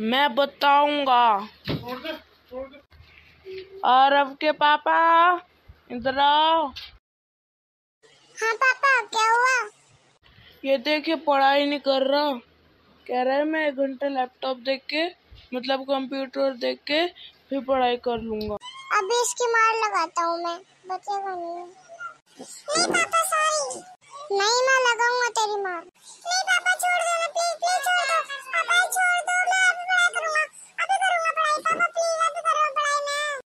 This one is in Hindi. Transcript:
मैं बताऊँगा। अरब के पापा इधर आओ। हाँ पापा क्या हुआ? ये देखिए पढ़ाई नहीं कर रहा। कह रहा है मैं एक घंटे लैपटॉप देख के मतलब कंप्यूटर देख के फिर पढ़ाई कर लूँगा। अभी इसकी मार लगाता हूँ मैं। बचेगा नहीं। नहीं पापा सॉरी नहीं मैं लगाऊँगा तेरी मार।